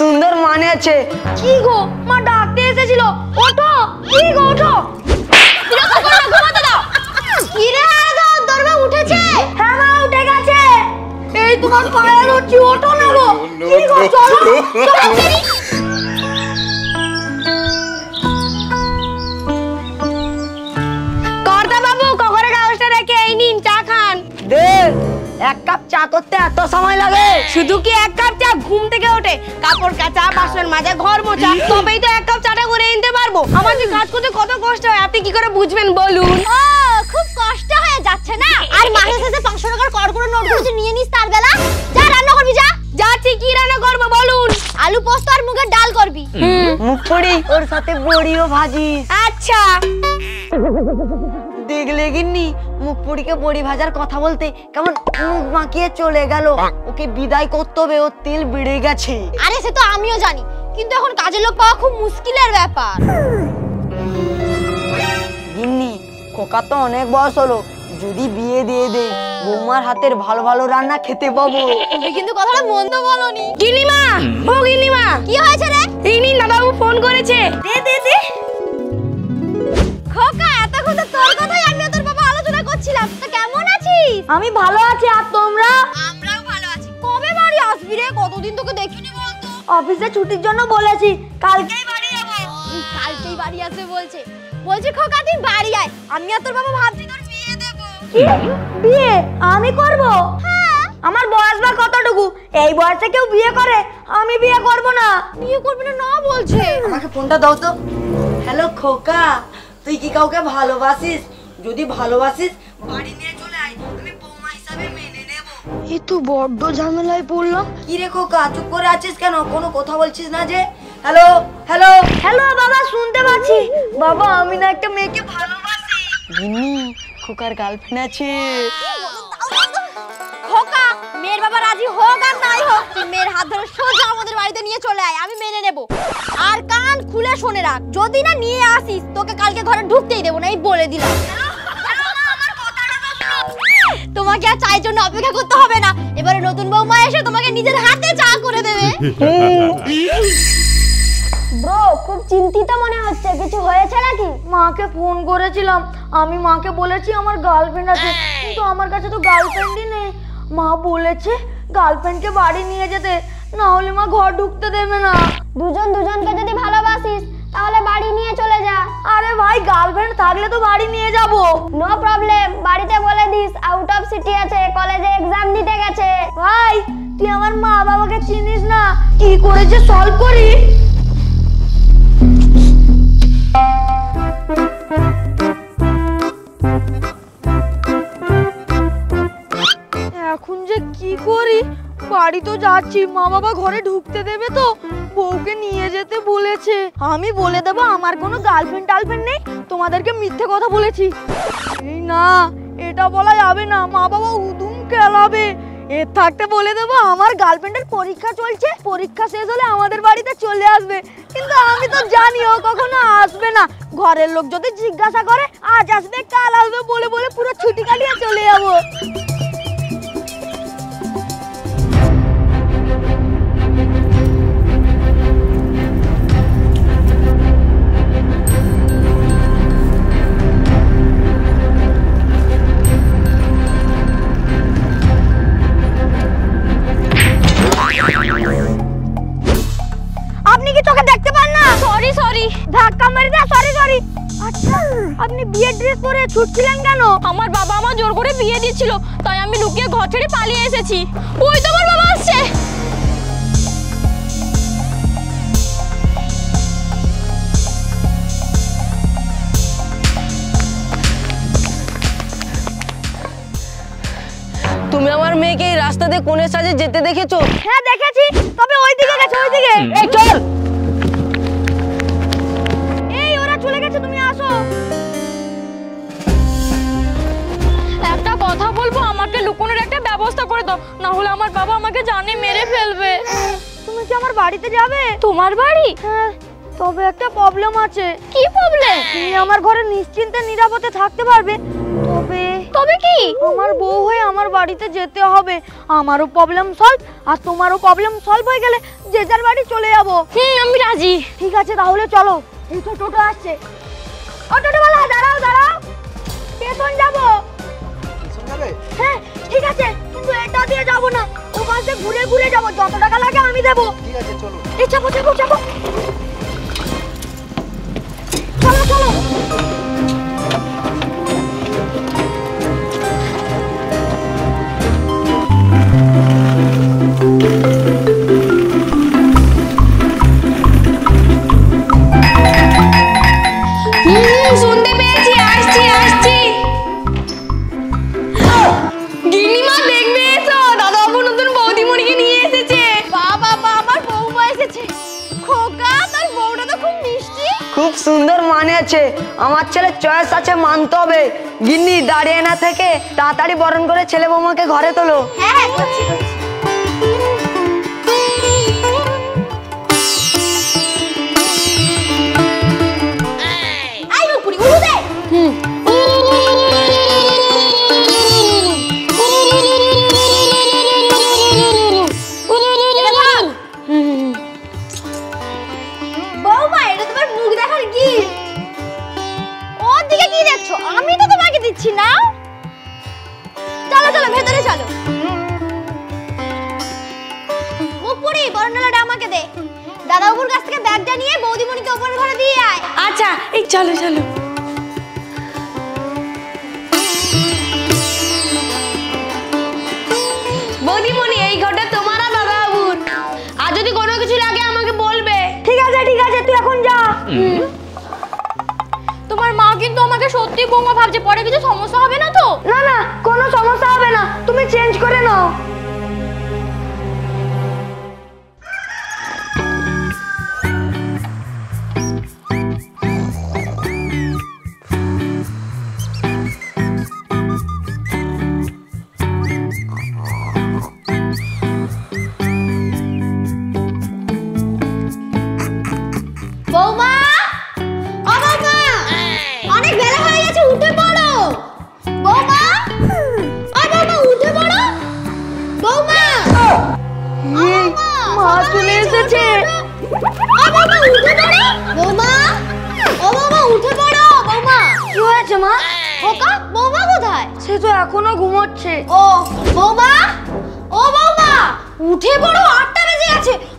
সুন্দর মানে আছে। কি গো? মা ডাকতে এসেছিল। ওঠো। কি গো ওঠো। বিরক্ত করো না, ঘুমাতে দাও। কি রে আগা তোর উঠেছে? হ্যাঁ মা উঠে গেছে। এই তোমার পায়ে রচ্ছি ওঠো না গো। কি গো চলো চলো কর্তা বাবু কাগজটা রেখে এই নিন চা খান। দে এক কাপ চা করতে এত সময় লাগে। শুধু কি এক কাপ ঘুম থেকে ওঠে। কাপড় কাচা বাসন মাজা ঘর মোছা তবেই তো এক কাপ চাটা করে নিতে পারব। আমার যে কাজ করতে কত কষ্ট হয় আপনি কি করে বুঝবেন বলুন? ও খুব কষ্ট হয়ে যাচ্ছে না? আর মাসে শেষে পাঁচশো টাকার কড়কড়ো নোটগুলো যে নিয়ে নিস তার বেলা। যা রান্না করবি যা। যাচ্ছি কি রান্না করব বলুন? আলু পোস্ত আর মুগের ডাল করবি। মুখ পড়ি ওর সাথে বড়িও ভাজিস। আচ্ছা। দেখলে গিন্নি মুখ পুড়িকে বড়ি ভাজার কথা বলতে কেমন মুখ মাখিয়ে চলে গেল। ওকে বিদায় করতে হবে ওর তেল বেড়ে গেছে। আরে সে তো আমিও জানি কিন্তু এখন কাজের লোক পাওয়া খুব মুশকিলের ব্যাপার। গিন্নি খোকা তো অনেক বয়স হলো যদি বিয়ে দিয়ে দে বৌমার হাতের ভালো ভালো রান্না খেতে পাবো। তুমি কিন্তু কথাটা মন্দ বলনি। গিনিমা ও গিনিমা কি হয়েছে রে? এই নিন দাদাবাবু ফোন করেছে। দে দে দে। খোকা আমি ভালো আছি আর তোমরা? আমরাও ভালো আছি। কবে বাড়ি আসবি রে? কতদিন তোকে দেখিনি বলতো? অফিসে ছুটির জন্য বলেছি কালকেই বাড়ি যাব। কালকেই বাড়ি আসবে বলছে। বলছে খোকা তুই বাড়ি আয়। আমি আর তোর বাবা ভাবছি তোর বিয়ে দেবো। কি? বিয়ে? আমি করব? হ্যাঁ। আমার বয়স বা কতটুকু? এই বয়সে কেউ বিয়ে করে? আমি বিয়ে করব না। বিয়ে করবি না না বলছে। আমাকে ফোনটা দাও তো। হ্যালো খোকা তুই কি কাউকে ভালোবাসিস? যদি ভালোবাসিস বাড়ি নিয়ে এ তো বড্ড ঝামেলায় পড়লাম। কি রে খোকা চুপ করে আছিস কেন? কোনো কথা বলছিস না যে? হ্যালো হ্যালো হ্যালো বাবা শুনতে পাচ্ছি। বাবা আমি না একটা মেয়েকে ভালোবাসি। গিন্নি খোকার গার্লফ্রেন্ড আছে। খোকা মেয়ের বাবা রাজি হোক আর নাই হোক তুই মেয়ের হাত ধরে সোজা আমাদের বাড়িতে নিয়ে চলে আয় আমি মেনে নেব। আর কান খুলে শুনে রাখ যদি না নিয়ে আসিস তোকে কালকে ঘরে ঢুকতেই দেবো না এই বলে দিলাম। তোমাকে আর চায়ের জন্য অপেক্ষা করতে হবে না। এবারে নতুন বৌমা এসে তোমাকে নিজের হাতে চা করে দেবে। ব্রো খুব চিন্তিত মনে হচ্ছে। কিছু হয়েছে নাকি? মাকে ফোন করেছিলাম। আমি মাকে বলেছি আমার গার্লফ্রেন্ড আছে কিন্তু আমার কাছে তো গার্লফ্রেন্ডই নেই। মা বলেছে গার্লফ্রেন্ডকে বাড়ি নিয়ে যেতে না হলে মা ঘর ঢুকতে দেবে না। দুজন দুজনকে যদি ভালোবাসিস তাহলে বাড়ি নিয়ে চলে যা। আরে ভাই গার্লফ্রেন্ড থাকলে তো বাড়ি নিয়ে যাব। নো প্রবলেম বাড়িতে বলে দিস আউট অফ সিটি আছে কলেজে এক্সাম দিতে গেছে। ভাই তুই আমার মা বাবাকে চিনিস না? কি করে যে সলভ করি? এখন যে কি করি? বাড়ি তো যাচ্ছি, মা বাবা ঘরে ঢুকতে দেবে তো। বউকে নিয়ে যেতে বলেছে। আমি বলে দেবো, আমার কোনো গার্লফ্রেন্ড টার্লফ্রেন্ড নেই, তোমাদেরকে মিথ্যে কথা বলেছি। এই না, এটা বলা যাবে না, মা বাবা উদুম খেলাবে এর থাকতে বলে দেবো, আমার গার্লফ্রেন্ডের পরীক্ষা চলছে, পরীক্ষা শেষ হলে আমাদের বাড়িতে চলে আসবে। কিন্তু আমি তো জানি ও কখনো আসবে না। ঘরের লোক যদি জিজ্ঞাসা করে, আজ আসবে, কাল আসবে বলে বলে পুরো ছুটি কাটিয়ে চলে যাব। আপনি বিয়ের ড্রেস পরে ছুটছিলেন কেন? আমার বাবা আমার জোর করে বিয়ে দিচ্ছিল তাই আমি লুকিয়ে ঘর ছেড়ে পালিয়ে এসেছি। ওই তো আমার বাবা আসছে! তুমি আমার মেয়েকে এই রাস্তাতে কোণের সাজে যেতে দেখেছ? হ্যাঁ দেখেছি। তবে ওই দিকে গেছে ওই দিকে এই চল! আমাকে লুকোনোর একটা ব্যবস্থা করে দাও। না হলে আমার বাবা আমাকে জানে মেরে ফেলবে। তুমি কি আমার বাড়িতে যাবে? তোমার বাড়ি? হ্যাঁ তবে একটা প্রবলেম আছে। কি প্রবলেম তুমি আমার ঘরে নিশ্চিন্তে নিরাপদে থাকতে পারবে। তবে তবে কি? আমার বউ হয়ে আমার বাড়িতে যেতে হবে। আমারও প্রবলেম সলভ আর তোমারও প্রবলেম সলভ হয়ে গেলে যে যার বাড়ি চলে যাব। হুম আমি রাজি। ঠিক আছে তাহলে চলো। এই তো টোটো আসছে। ও টোটোওয়ালা দাঁড়াও। ঘুরে ঘুরে যাব যত টাকা লাগে আমি দেবো। ঠিক আছে চলো এই চাপো চাপো চাপো। আছে আমার ছেলে চয়েস আছে, মানতে হবে। গিন্নি দাঁড়িয়ে না থেকে তাড়াতাড়ি বরণ করে ছেলে বৌমাকে ঘরে তোলো। হ্যাঁ হ্যাঁ করছি করছি। তো না? চলো চলো, ভেতরে চলো। উপরে, বর্ণালাটা আমাকে দে। দাদা উপর কাছ থেকে ব্যাগটা নিয়ে বৌদিমণিকে ওপরের ঘরে দিয়ে আয়। আচ্ছা এই চলো চলো। সত্যি বৌমা ভাবছে, পরে কিছু সমস্যা হবে না তো? না না, কোনো সমস্যা হবে না। তুমি চেঞ্জ করে নাও।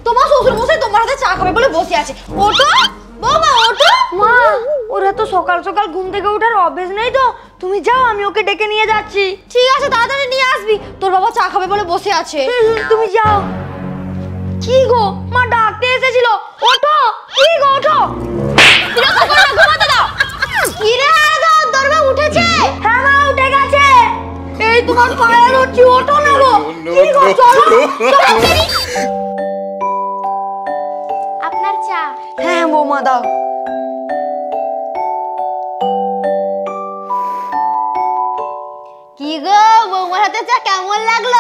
তোমার শ্বশুর তোমার হাতে চা খাবে বলে বসে আছে সকাল সকাল ঘুম থেকে ওঠার অভ্যেস নেই তো তুমি যাও আমি ওকে ডেকে নিয়ে যাচ্ছি ঠিক আছে তাড়াতাড়ি নিয়ে আসবি তোর বাবা চা খাবে বলে বসে আছে তুমি যাও। কি গো? মা ডাকতে এসেছিল। ওঠো! কি গো ওঠো! বিরক্ত করো না, ঘুমাতে দাও! কি রে হারাদা তোর উঠেছে? হ্যাঁ মা উঠে গেছে। এই তোমার পায়ে ধরছি ওঠো না গো। কি গো চলো আপনার চা। হ্যাঁ বৌমা দাও। কি গো বৌমার হাতে চা কেমন লাগল?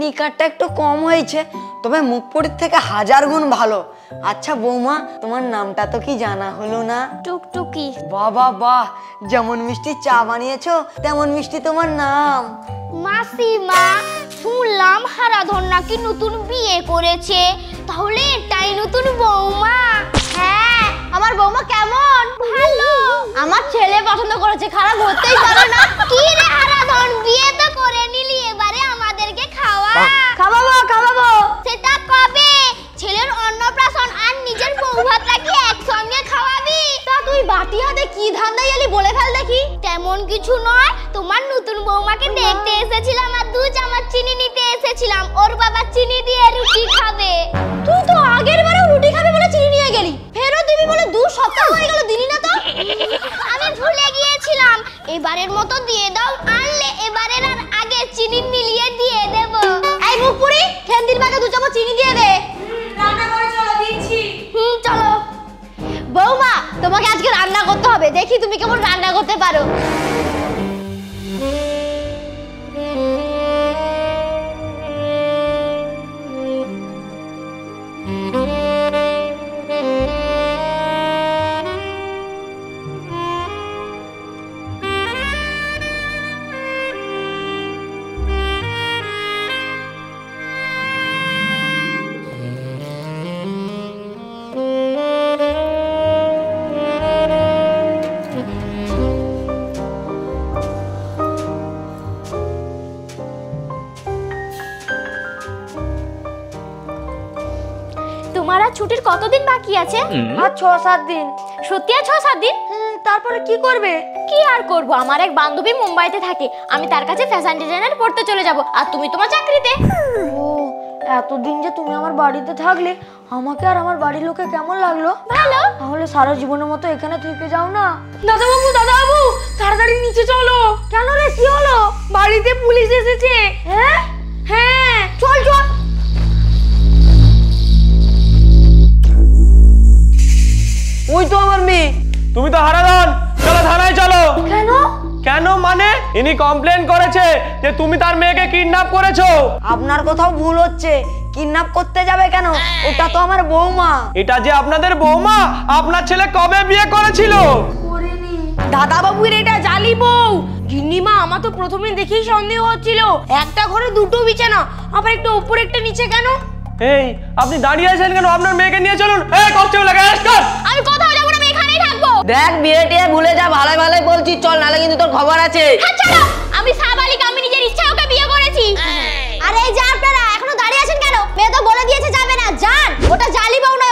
লিকারটা একটু কম হয়েছে। তবে মুখপুরির থেকে হাজার গুণ ভালো। আচ্ছা বৌমা তোমার নামটা তো কি জানা হলো না? টুকটুকি। বাবা বাহ যেমন মিষ্টি চা বানিয়েছো তেমন মিষ্টি তোমার নাম। মাসিমা শুনলাম হারাধন নাকি নতুন বিয়ে করেছে। তাহলে এটাই নতুন বৌমা। হ্যাঁ আমার বৌমা কেমন? ভালো। আমার ছেলে পছন্দ করেছে খারাপ হতেই পারে না। কি রে কতদিন বাকি আছে? আর ছ সাত দিন। সত্যি আর ছ সাত দিন? তারপরে কি করবে? কি আর করব? আমার এক বান্ধবী মুম্বাইতে থাকে। আমি তার কাছে ফ্যাশন ডিজাইনার পড়তে চলে যাব। আর তুমি তোমার চাকরিতে। ও এতদিন যে তুমি আমার বাড়িতে থাকলে আমাকে আর আমার বাড়ির লোকে কেমন লাগল? ভালো। তাহলে সারা জীবনের মতো এখানে থেকে যাও না। দাদা বাবু দাদা বাবু তাড়াতাড়ি নিচে চলো। কেন রে কি হলো? বাড়িতে পুলিশ এসেছে। হ্যাঁ? হ্যাঁ। চল চল। তো আমার মেয়ে? তুমি তো হারাধন চলো থানায় চলো। কেন? কেন মানে? ইনি কমপ্লেন করেছে যে তুমি তার মেয়েকে কিডন্যাপ করেছ। আপনার কোথাও ভুল হচ্ছে। কিডন্যাপ করতে যাবে কেন? ওটা তো আমার বৌমা। এটা যে আপনাদের বৌমা আপনার ছেলে কবে বিয়ে করেছিল? দাদা বাবুর এটা জালি বউ। গিন্নিমা আমার তো প্রথমে দেখেই সন্দেহ হচ্ছিল। একটা ঘরে দুটো বিছানা আবার একটা উপরে একটা নিচে কেন? এই আপনি দাঁড়িয়ে আছেন কেন? আপনার মেয়েকে নিয়ে চলুন। এই কনস্টেবল লাগে আমি কোথাও দেখ বিয়ে টিয়ে ভুলে যা ভালোই ভালোই বলছি চল নালে কিন্তু তোর খবর আছে। হ্যাঁ চলো। আমি সাবালিক আমি নিজের ইচ্ছা ওকে বিয়ে করেছি। আরে এই যে আপনারা এখনও দাঁড়িয়ে আছেন কেন? মেয়ে তো বলে দিয়েছে যাবে না যান। ওটা জালি বউ নয়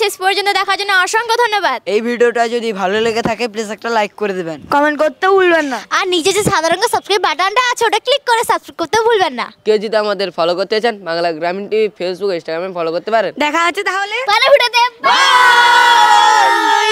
শেষ পর্যন্ত দেখার জন্য অসংখ্য ধন্যবাদ। এই ভিডিওটা যদি ভালো লেগে থাকে প্লিজ একটা লাইক করে দেবেন। কমেন্ট করতে ভুলবেন না। আর নিচে যে সাধারণ সাবস্ক্রাইব বাটনটা আছে ওটা ক্লিক করে সাবস্ক্রাইব করতে ভুলবেন না। কেউ যদি আমাদের ফলো করতে চান বাংলা গ্রামীণ টিভি ফেসবুক ইনস্টাগ্রামে ফলো করতে পারেন। দেখা আছে তাহলে। ভালো ভিডিওতে বাই